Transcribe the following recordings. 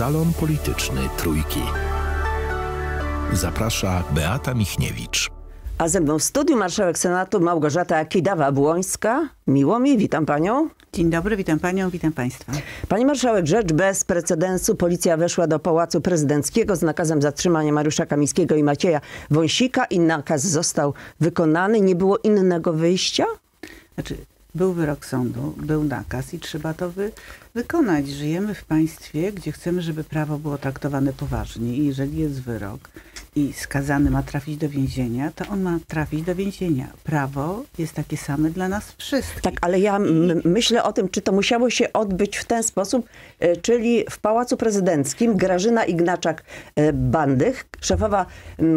Salon Polityczny Trójki. Zaprasza Beata Michniewicz. A ze mną w studiu marszałek Senatu Małgorzata Kidawa-Błońska. Miło mi, witam panią. Dzień dobry, witam panią, witam państwa. Pani marszałek, rzecz bez precedensu. Policja weszła do Pałacu Prezydenckiego z nakazem zatrzymania Mariusza Kamińskiego i Macieja Wąsika i nakaz został wykonany. Nie było innego wyjścia? Znaczy, był wyrok sądu, był nakaz i trzeba to wy, wykonać. Żyjemy w państwie, gdzie chcemy, żeby prawo było traktowane poważnie i jeżeli jest wyrok i skazany ma trafić do więzienia, to on ma trafić do więzienia. Prawo jest takie same dla nas wszystkich. Tak, ale ja myślę o tym, czy to musiało się odbyć w ten sposób, e, czyli w Pałacu Prezydenckim Grażyna Ignaczak-Bandych, szefowa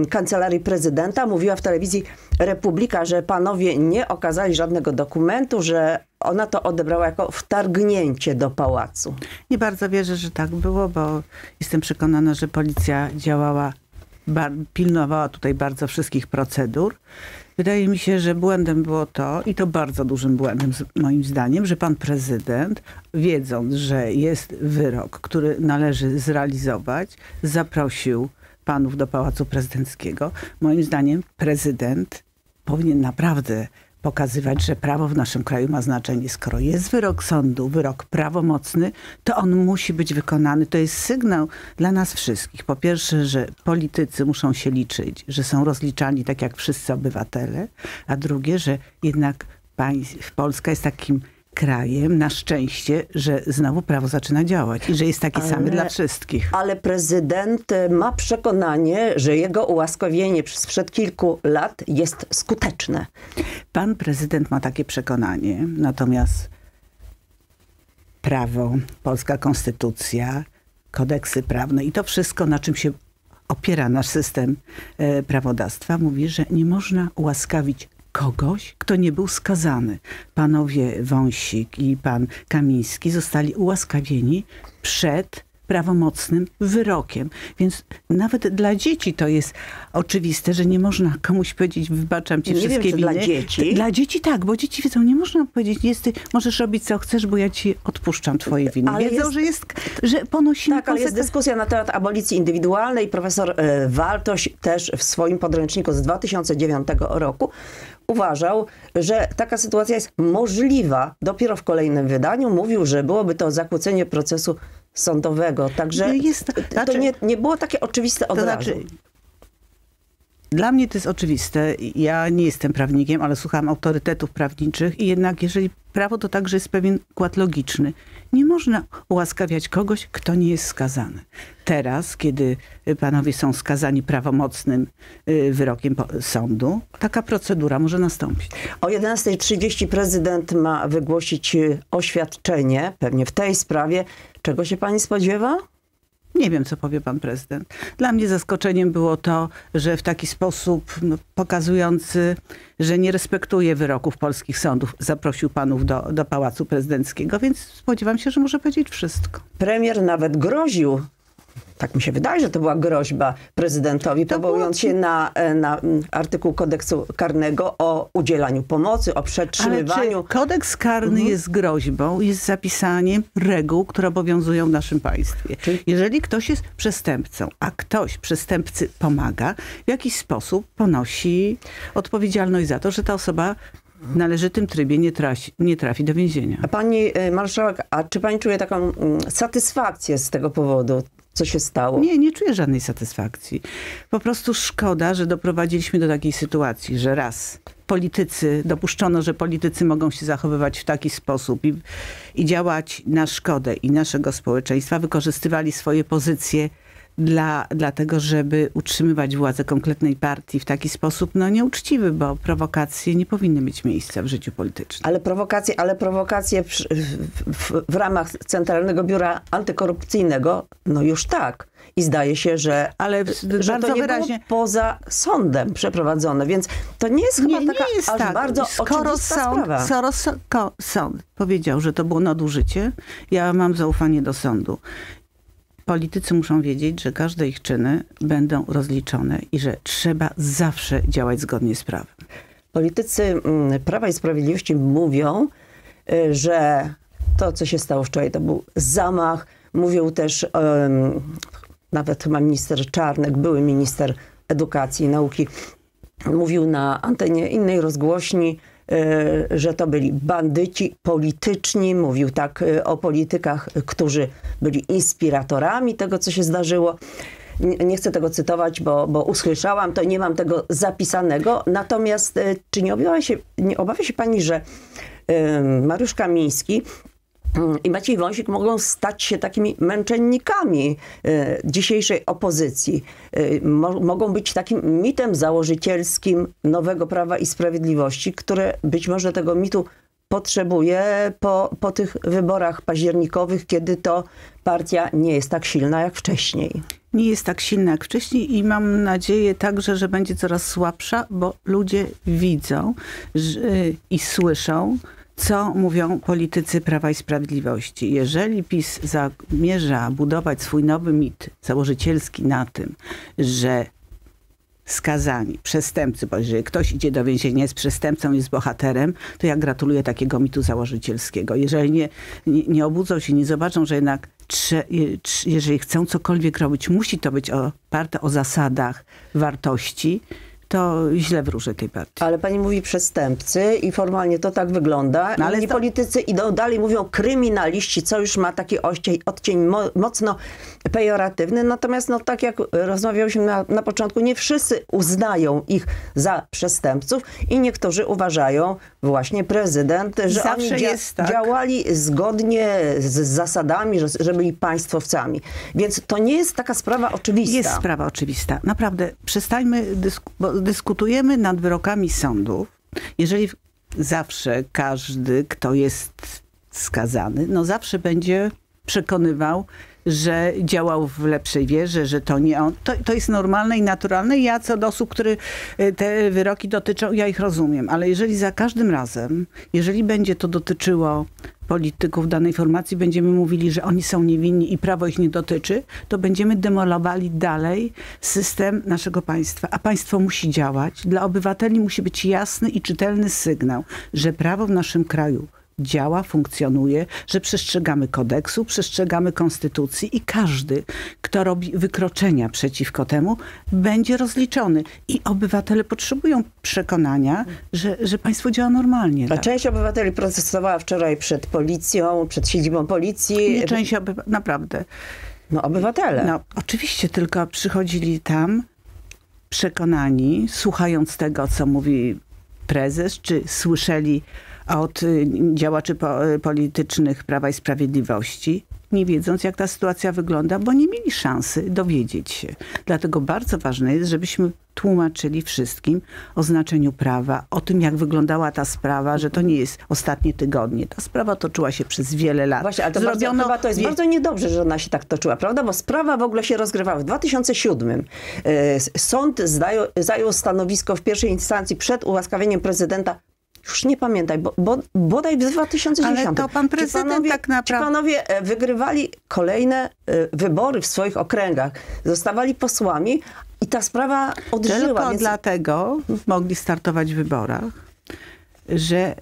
Kancelarii Prezydenta, mówiła w telewizji Republika, że panowie nie okazali żadnego dokumentu, że ona to odebrała jako wtargnięcie do pałacu. Nie bardzo wierzę, że tak było, bo jestem przekonana, że policja działała pilnowała tutaj bardzo wszystkich procedur. Wydaje mi się, że błędem było to, i to bardzo dużym błędem moim zdaniem, że pan prezydent, wiedząc, że jest wyrok, który należy zrealizować, zaprosił panów do Pałacu Prezydenckiego. Moim zdaniem prezydent powinien naprawdę pokazywać, że prawo w naszym kraju ma znaczenie. Skoro jest wyrok sądu, wyrok prawomocny, to on musi być wykonany. To jest sygnał dla nas wszystkich. Po pierwsze, że politycy muszą się liczyć, że są rozliczani tak jak wszyscy obywatele, a drugie, że jednak Polska jest takim krajem, na szczęście, że znowu prawo zaczyna działać i że jest takie ale, same dla wszystkich. Ale prezydent ma przekonanie, że jego ułaskawienie sprzed kilku lat jest skuteczne. Pan prezydent ma takie przekonanie, natomiast prawo, polska konstytucja, kodeksy prawne i to wszystko, na czym się opiera nasz system e, prawodawstwa, mówi, że nie można ułaskawić kogoś, kto nie był skazany. Panowie Wąsik i pan Kamiński zostali ułaskawieni przed prawomocnym wyrokiem. Więc nawet dla dzieci to jest oczywiste, że nie można komuś powiedzieć, wybaczam ci nie wszystkie wiem, winy. Dla dzieci? Dla dzieci tak, bo dzieci wiedzą, nie można powiedzieć, jest, możesz robić co chcesz, bo ja ci odpuszczam twoje winy. Ale wiedzą, jest, że, jest, że ponosimy Tak, ale jest dyskusja na temat abolicji indywidualnej. Profesor e, Waltoś też w swoim podręczniku z 2009 roku uważał, że taka sytuacja jest możliwa. Dopiero w kolejnym wydaniu mówił, że byłoby to zakłócenie procesu sądowego. Także jest, to znaczy, nie, nie było takie oczywiste od to razu. Znaczy, dla mnie to jest oczywiste. Ja nie jestem prawnikiem, ale słucham autorytetów prawniczych i jednak jeżeli prawo to także jest pewien kład logiczny. Nie można ułaskawiać kogoś, kto nie jest skazany. Teraz, kiedy panowie są skazani prawomocnym y, wyrokiem sądu, taka procedura może nastąpić. O 11.30 prezydent ma wygłosić y, oświadczenie, pewnie w tej sprawie. Czego się pani spodziewa? Nie wiem, co powie pan prezydent. Dla mnie zaskoczeniem było to, że w taki sposób no, pokazujący, że nie respektuje wyroków polskich sądów, zaprosił panów do, do Pałacu Prezydenckiego, więc spodziewam się, że może powiedzieć wszystko. Premier nawet groził tak mi się wydaje, że to była groźba prezydentowi, to powołując było... się na, e, na artykuł kodeksu karnego o udzielaniu pomocy, o przetrzymywaniu. Ale kodeks karny mhm. jest groźbą, jest zapisaniem reguł, które obowiązują w naszym państwie. Czyli... Jeżeli ktoś jest przestępcą, a ktoś przestępcy pomaga, w jakiś sposób ponosi odpowiedzialność za to, że ta osoba w należytym trybie nie trafi, nie trafi do więzienia. A pani e, marszałek, a czy pani czuje taką mm, satysfakcję z tego powodu? Co się stało? Nie, nie czuję żadnej satysfakcji. Po prostu szkoda, że doprowadziliśmy do takiej sytuacji, że raz politycy, dopuszczono, że politycy mogą się zachowywać w taki sposób i, i działać na szkodę i naszego społeczeństwa, wykorzystywali swoje pozycje dla, dlatego, żeby utrzymywać władzę konkretnej partii w taki sposób no, nieuczciwy, bo prowokacje nie powinny mieć miejsca w życiu politycznym. Ale prowokacje, ale prowokacje w, w, w ramach Centralnego Biura Antykorupcyjnego, no już tak. I zdaje się, że, ale że to nie wyraźnie... było poza sądem przeprowadzone, więc to nie jest chyba nie, taka nie jest aż tak. bardzo skoro sąd, sprawa. Skoro sąd powiedział, że to było nadużycie, ja mam zaufanie do sądu. Politycy muszą wiedzieć, że każde ich czyny będą rozliczone i że trzeba zawsze działać zgodnie z prawem. Politycy mm, Prawa i Sprawiedliwości mówią, y, że to, co się stało wczoraj, to był zamach, Mówił też em, nawet chyba minister Czarnek, były minister edukacji i nauki, mówił na antenie innej rozgłośni, że to byli bandyci polityczni. Mówił tak e, o politykach, którzy byli inspiratorami tego, co się zdarzyło. Nie, chcę tego cytować, bo, bo usłyszałam to, nie mam tego zapisanego. Natomiast e, czy nie obawia się, nie obawia się pani, że e, Mariusz Kamiński i Maciej Wąsik mogą stać się takimi męczennikami e, dzisiejszej opozycji. E, mo- mogą być takim mitem założycielskim nowego Prawa i Sprawiedliwości, które być może tego mitu potrzebuje po, po tych wyborach październikowych, kiedy to partia nie jest tak silna jak wcześniej. nie jest tak silna jak wcześniej i mam nadzieję także, że będzie coraz słabsza, bo ludzie widzą i słyszą, co mówią politycy Prawa i Sprawiedliwości. Jeżeli PiS zamierza budować swój nowy mit założycielski na tym, że skazani, przestępcy, bo jeżeli ktoś idzie do więzienia, jest przestępcą, jest bohaterem, to ja gratuluję takiego mitu założycielskiego. Jeżeli nie, nie, nie obudzą się, nie zobaczą, że jednak jeżeli chcą cokolwiek robić, musi to być oparte o zasadach wartości, to źle wróży tej partii. Ale pani mówi przestępcy i formalnie to tak wygląda. No ale Inni to- politycy idą dalej, mówią kryminaliści, co już ma taki odcień, odcień mo, mocno pejoratywny. Natomiast no, tak jak rozmawialiśmy na, na początku, nie wszyscy uznają ich za przestępców i niektórzy uważają, właśnie prezydent, że Zawsze oni dzia- tak. działali zgodnie z zasadami, że, że byli państwowcami. Więc to nie jest taka sprawa oczywista. Jest sprawa oczywista. Naprawdę, przestańmy, dysk- bo dyskutujemy nad wyrokami sądów. Jeżeli zawsze każdy, kto jest skazany, no zawsze będzie przekonywał, że działał w lepszej wierze, że to nie on. To, to jest normalne i naturalne. Ja co do osób, które y, te wyroki dotyczą, ja ich rozumiem. Ale jeżeli za każdym razem, jeżeli będzie to dotyczyło polityków danej formacji, będziemy mówili, że oni są niewinni i prawo ich nie dotyczy, to będziemy demolowali dalej system naszego państwa. A państwo musi działać. Dla obywateli musi być jasny i czytelny sygnał, że prawo w naszym kraju działa, funkcjonuje, że przestrzegamy kodeksu, przestrzegamy konstytucji i każdy, kto robi wykroczenia przeciwko temu, będzie rozliczony. I obywatele potrzebują przekonania, że, że państwo działa normalnie. A tak? część obywateli protestowała wczoraj przed policją, przed siedzibą policji. Nie część obywa- naprawdę. No obywatele. No, oczywiście, tylko przychodzili tam przekonani, słuchając tego, co mówi prezes, czy słyszeli od y, działaczy po, y, politycznych Prawa i Sprawiedliwości, nie wiedząc, jak ta sytuacja wygląda, bo nie mieli szansy dowiedzieć się. Dlatego bardzo ważne jest, żebyśmy tłumaczyli wszystkim o znaczeniu prawa, o tym, jak wyglądała ta sprawa, że to nie jest ostatnie tygodnie. Ta sprawa toczyła się przez wiele lat. Właśnie, ale to bardzo, chyba to jest wie- bardzo niedobrze, że ona się tak toczyła, prawda? Bo sprawa w ogóle się rozgrywała w 2007. E, Sąd zdają, zajął stanowisko w pierwszej instancji przed ułaskawieniem prezydenta. Już nie pamiętaj, bo, bo, bodaj w 2010. Ale to pan prezydent panowie, tak naprawdę- Ci panowie e, wygrywali kolejne e, wybory w swoich okręgach. Zostawali posłami i ta sprawa odżyła. Tylko Więc dlatego mogli startować w wyborach, że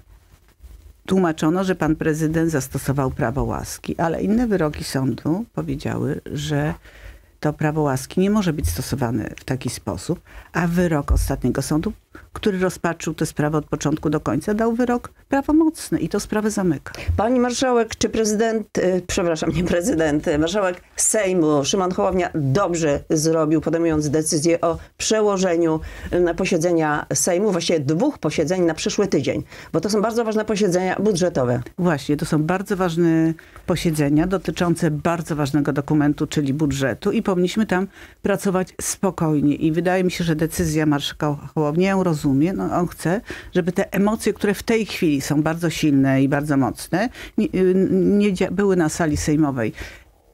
tłumaczono, że pan prezydent zastosował prawo łaski, ale inne wyroki sądu powiedziały, że to prawo łaski nie może być stosowane w taki sposób, a wyrok ostatniego sądu, który rozpatrzył tę sprawę od początku do końca, dał wyrok prawomocny i to sprawę zamyka. Pani marszałek, czy prezydent, e, przepraszam, nie prezydent, e, marszałek Sejmu Szymon Hołownia dobrze zrobił, podejmując decyzję o przełożeniu e, na posiedzenia Sejmu, właściwie dwóch posiedzeń na przyszły tydzień, bo to są bardzo ważne posiedzenia budżetowe. Właśnie, to są bardzo ważne posiedzenia dotyczące bardzo ważnego dokumentu, czyli budżetu i powinniśmy tam pracować spokojnie. I wydaje mi się, że decyzja marszałka Hołowni, rozumie, no on chce, żeby te emocje, które w tej chwili są bardzo silne i bardzo mocne, nie, nie dzia- były na sali sejmowej.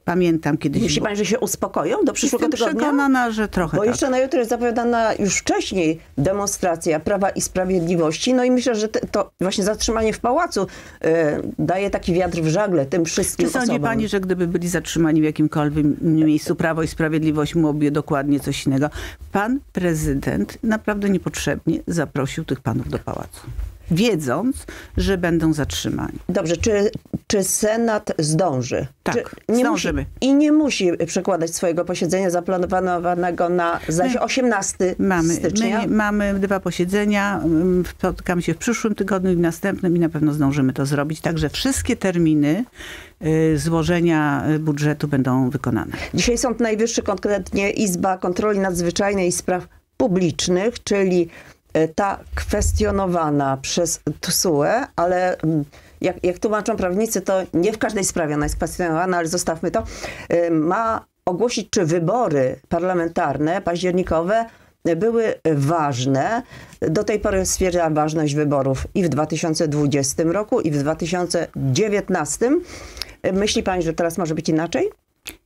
Pamiętam kiedyś... Myśli pani, że się uspokoją do przyszłego Jestem tygodnia? przekonana, że trochę Bo tak. jeszcze na jutro jest zapowiadana już wcześniej demonstracja Prawa i Sprawiedliwości. No i myślę, że te, to właśnie zatrzymanie w pałacu e, daje taki wiatr w żagle tym wszystkim Czy sądzi osobom. pani, że gdyby byli zatrzymani w jakimkolwiek miejscu, Prawo i Sprawiedliwość mogłoby dokładnie coś innego? Pan prezydent naprawdę niepotrzebnie zaprosił tych panów do pałacu. Wiedząc, że będą zatrzymani. Dobrze, czy, czy Senat zdąży? Tak, czy nie zdążymy. Musi, I nie musi przekładać swojego posiedzenia zaplanowanego na zaś My 18 Mamy, stycznia? my, mamy dwa posiedzenia, mm, spotkamy się w przyszłym tygodniu i w następnym i na pewno zdążymy to zrobić. Także wszystkie terminy y, złożenia y, budżetu będą wykonane. Dzisiaj Sąd Najwyższy, konkretnie Izba Kontroli Nadzwyczajnej i Spraw Publicznych, czyli ta kwestionowana przez TSUE, ale mm, jak, jak tłumaczą prawnicy, to nie w każdej sprawie ona jest kwestionowana, ale zostawmy to, e, ma ogłosić, czy wybory parlamentarne, październikowe, były ważne. Do tej pory stwierdziła ważność wyborów i w 2020 roku, i w 2019. Myśli pani, że teraz może być inaczej?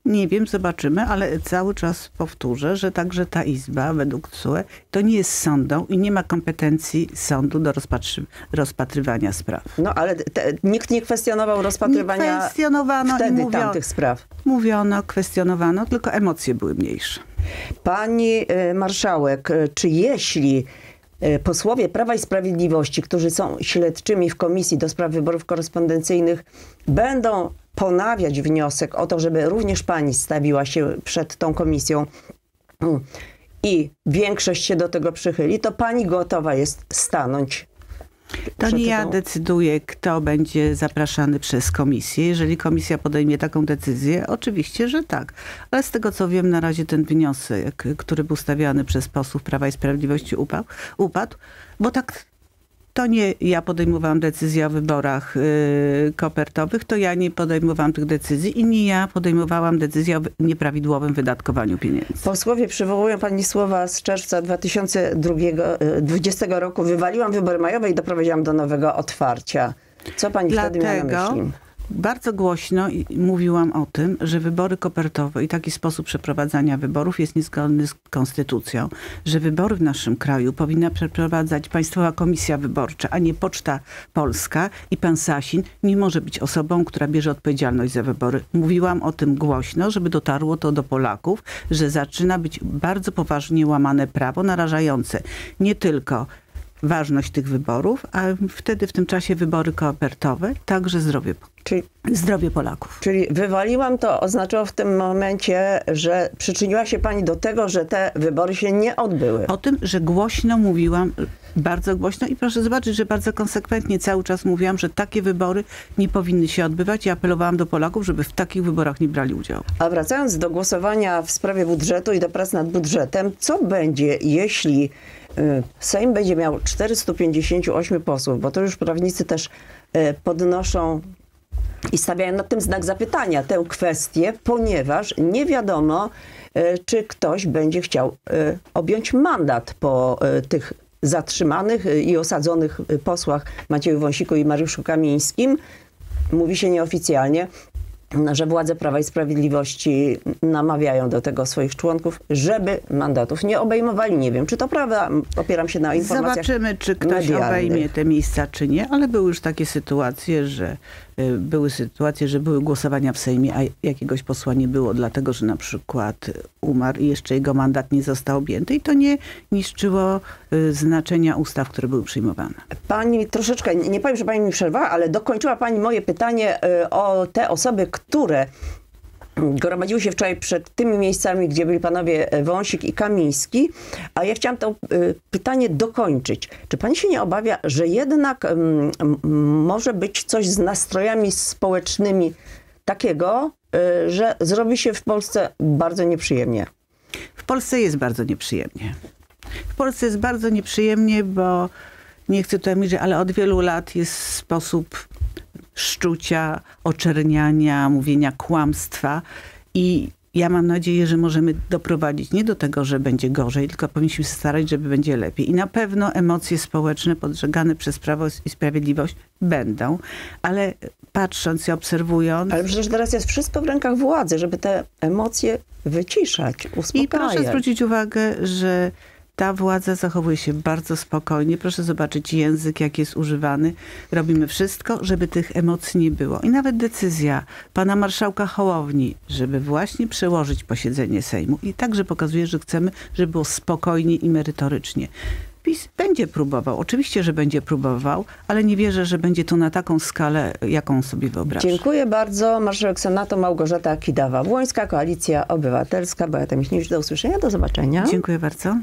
Nie wiem, zobaczymy, ale cały czas powtórzę, że także ta izba według TSUE to nie jest sądą i nie ma kompetencji sądu do rozpatrzy, rozpatrywania spraw. No ale te, nikt nie kwestionował rozpatrywania Nie kwestionowano wtedy mówiono, tamtych spraw. mówiono, kwestionowano, tylko emocje były mniejsze. Pani y, marszałek, y, czy jeśli y, posłowie Prawa i Sprawiedliwości, którzy są śledczymi w Komisji do Spraw Wyborów Korespondencyjnych, będą ponawiać wniosek o to, żeby również pani stawiła się przed tą komisją mm, i większość się do tego przychyli, to pani gotowa jest stanąć To nie ja decyduję, kto będzie zapraszany przez komisję. Jeżeli komisja podejmie taką decyzję, oczywiście, że tak. Ale z tego co wiem, na razie ten wniosek, który był stawiany przez posłów Prawa i Sprawiedliwości upadł, upadł bo tak to nie ja podejmowałam decyzję o wyborach yy, kopertowych, to ja nie podejmowałam tych decyzji i nie ja podejmowałam decyzję o wy- nieprawidłowym wydatkowaniu pieniędzy. Posłowie przywołują pani słowa z czerwca 2020 roku. Wywaliłam wybory majowe i doprowadziłam do nowego otwarcia. Co pani wtedy miała na Dlatego myśli? Bardzo głośno mówiłam o tym, że wybory kopertowe i taki sposób przeprowadzania wyborów jest niezgodny z konstytucją, że wybory w naszym kraju powinna przeprowadzać Państwowa Komisja Wyborcza, a nie Poczta Polska i pan Sasin nie może być osobą, która bierze odpowiedzialność za wybory. Mówiłam o tym głośno, żeby dotarło to do Polaków, że zaczyna być bardzo poważnie łamane prawo narażające nie tylko ważność tych wyborów, a wtedy w tym czasie wybory kopertowe, także zdrowie, Czyli, zdrowie Polaków. czyli wywaliłam to oznaczało w tym momencie, że przyczyniła się pani do tego, że te wybory się nie odbyły. O tym, że głośno mówiłam, bardzo głośno i proszę zobaczyć, że bardzo konsekwentnie cały czas mówiłam, że takie wybory nie powinny się odbywać i apelowałam do Polaków, żeby w takich wyborach nie brali udziału. A wracając do głosowania w sprawie budżetu i do prac nad budżetem, co będzie, jeśli Sejm będzie miał 458 posłów, bo to już prawnicy też y, podnoszą i stawiają nad tym znak zapytania tę kwestię, ponieważ nie wiadomo, y, czy ktoś będzie chciał y, objąć mandat po y, tych zatrzymanych y, i osadzonych y, posłach Macieju Wąsiku i Mariuszu Kamińskim. Mówi się nieoficjalnie, że władze Prawa i Sprawiedliwości namawiają do tego swoich członków, żeby mandatów nie obejmowali. Nie wiem, czy to prawda, opieram się na informacjach Zobaczymy, czy ktoś medialnych. obejmie te miejsca, czy nie, ale były już takie sytuacje, że y, były sytuacje, że były głosowania w Sejmie, a jakiegoś posła nie było, dlatego że na przykład umarł i jeszcze jego mandat nie został objęty i to nie niszczyło y, znaczenia ustaw, które były przyjmowane. Pani troszeczkę, nie powiem, że pani mi przerwała, ale dokończyła pani moje pytanie y, o te osoby, które gromadziły się wczoraj przed tymi miejscami, gdzie byli panowie Wąsik i Kamiński, a ja chciałam to y, pytanie dokończyć. Czy pani się nie obawia, że jednak mm, może być coś z nastrojami społecznymi takiego, że zrobi się w Polsce bardzo nieprzyjemnie? W Polsce jest bardzo nieprzyjemnie. W Polsce jest bardzo nieprzyjemnie, bo nie chcę tutaj mówić, ale od wielu lat jest sposób szczucia, oczerniania, mówienia kłamstwa i ja mam nadzieję, że możemy doprowadzić nie do tego, że będzie gorzej, tylko powinniśmy się starać, żeby będzie lepiej. I na pewno emocje społeczne podżegane przez Prawo i Sprawiedliwość będą, ale patrząc i obserwując... Ale przecież teraz jest wszystko w rękach władzy, żeby te emocje wyciszać, uspokajać. I proszę zwrócić uwagę, że ta władza zachowuje się bardzo spokojnie. Proszę zobaczyć język, jak jest używany. Robimy wszystko, żeby tych emocji nie było. I nawet decyzja pana marszałka Hołowni, żeby właśnie przełożyć posiedzenie Sejmu i także pokazuje, że chcemy, żeby było spokojnie i merytorycznie. PiS będzie próbował. Oczywiście, że będzie próbował, ale nie wierzę, że będzie to na taką skalę, jaką sobie wyobraża. Dziękuję bardzo. Marszałek Senatu Małgorzata Kidawa-Błońska, Koalicja Obywatelska. Beata Michniewicz, do usłyszenia, do zobaczenia. Dziękuję bardzo.